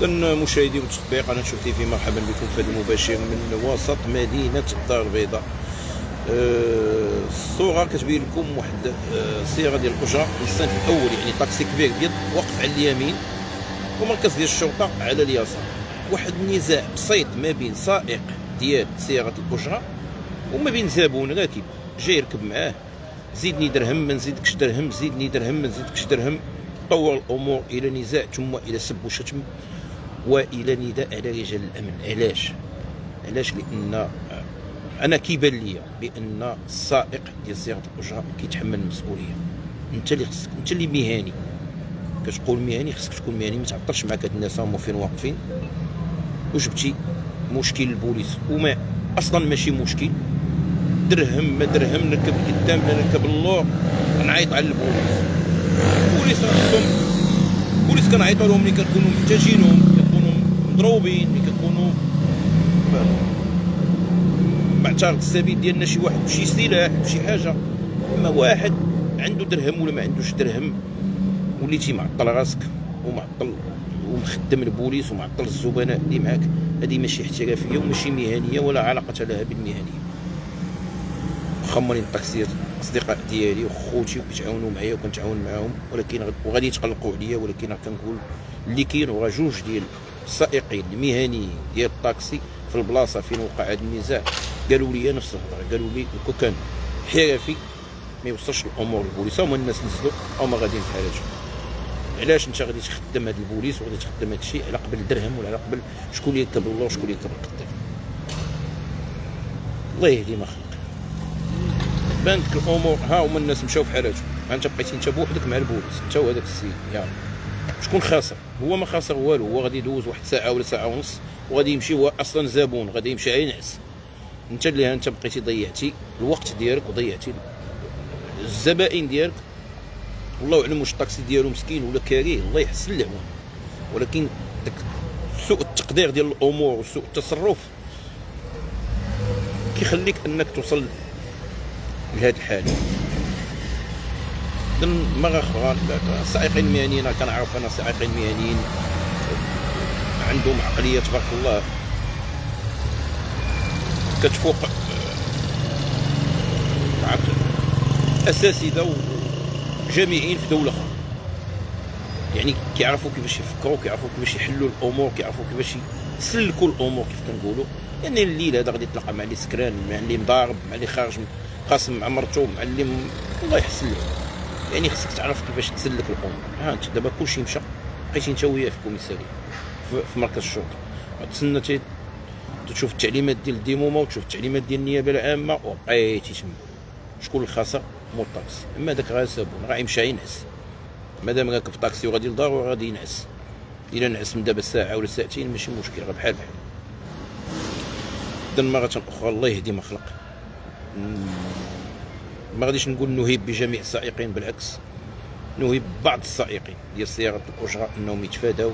إذن مشاهدي ومتابعي قناة شوف تيفي مرحبا بكم في المباشر من وسط مدينة الدار البيضاء. أه الصورة كتبين لكم واحد أه الصيغة ديال الأجرة الصنف الأول يعني طاكسي كبير بيض واقف على اليمين ومركز ديال الشرطة على اليسار. واحد النزاع بسيط ما بين سائق ديال سيارة الأجرة وما بين زبون راكب جاي يركب معاه زيدني درهم ما نزيدكش درهم زيدني درهم ما نزيدكش درهم. تطور الأمور إلى نزاع ثم إلى سب وشتم. وإلى نداء على رجال الأمن. علاش؟ علاش؟ لأن أنا كيبان لي بأن السائق ديال سياره الأجرة كيتحمل المسؤولية. أنت اللي خصك أنت اللي مهني. كتقول مهني خصك تكون مهني ما تعطلش معاك هاد الناس هما فين واقفين؟ وجبتي مشكل البوليس. وما أصلا ماشي مشكل. درهم ما درهم نركب قدام نركب اللور نعيط على البوليس. البوليس خصهم البوليس كنعيطوا لهم ملي كنكونوا محتاجينهم. مضروبين ملي كنكونوا معترض السبيل ديالنا شي واحد بشي سلاح بشي حاجة. أما واحد عنده درهم ولا ما عندوش درهم وليتي معطل راسك ومعطل ومخدم البوليس ومعطل الزبناء اللي معاك هذه ماشي احترافية وماشي مهنية ولا علاقة لها بالمهنية. خمرين الطاكسيات الاصدقاء ديالي وخوتي وكيتعاونوا معايا وكنتعاون معاهم ولكن وغادي يتقلقوا عليا ولكن كنقول اللي كاين هو جوج ديال السائقين المهنيين ديال الطاكسي في البلاصة فين وقع هذا النزاع قالوا لي نفس الهضرة قالوا لي لو كان حرفي ما يوصلش الأمور للبوليس هما الناس نزلوا هما غاديين حالاتهم علاش انت غادي تخدم هذا البوليس وغادي تخدم هذا الشيء؟ على قبل الدرهم ولا على قبل شكون اللي يركب الله وشكون اللي يركب القدام الله يهدي ما خلق. بانت الأمور ها هما الناس مشاو في حالاتهم انت بقيتي انت بوحدك مع البوليس انت وهذاك السيد يلا. شكون خاسر؟ هو ما خاسر والو. هو غادي يدوز واحد ساعة ولا ساعة ونص وغادي يمشي. هو أصلا زبون غادي يمشي ينعس أنت اللي أنت بقيتي ضيعتي الوقت ديالك وضيعتي الزبائن ديالك. والله أعلم واش الطاكسي ديالو مسكين ولا كاريه. الله يحسن له. ولكن داك سوء التقدير ديال الأمور وسوء التصرف كيخليك أنك توصل لهذه الحالة. اذن ما غاخبر السائقين المهنيين كنعرف أنا سائقين مهنيين عندهم عقلية تبارك الله. كتفوق عرفت اساتذه وجامعين في دولة أخرى. يعني كيعرفوا كيفاش يفكروا كيعرفوا كيفاش يحلوا الأمور كيعرفوا كيفاش يسلكوا الأمور كيف كنقولوا. يعني الليل هذا غادي يتلاقى مع اللي سكران مع اللي مضارب مع اللي خارج قاسم مع مرتو مع اللي الله يحسن له يعني خصك تعرف كيفاش تسلك الأمور ها أنت دابا كلشي مشى. بقيتي انت وياه في الكوميساريه في مركز الشرطه تسنى تشوف التعليمات ديال الديمومه وتشوف التعليمات ديال النيابة العامة وبقيتي تما. شكون الخاسر مو الطاكسي. أما داك غير سابون راه يمشى ينعس. مادام راكب في طاكسي وغادي لدارو غادي ينعس. إلا نعس من دابا ساعة ولا ساعتين ماشي مشكل غير بحال بحال. اذا مرة أخرى الله يهدي ما خلق ما غاديش نقول نهيب بجميع السائقين بالعكس. نهيب بعض السائقين ديال سيارات الاجره إنهم يتفادوا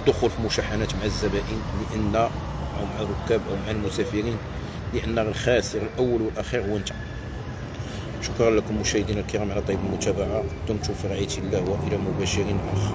الدخول في مشاحنات مع الزبائن لأن أو مع الركاب أو مع المسافرين لأن الخاسر الأول والأخير هو أنت. شكرا لكم مشاهدينا الكرام على طيب المتابعة. دمتم في رعاية الله وإلى مباشر آخر.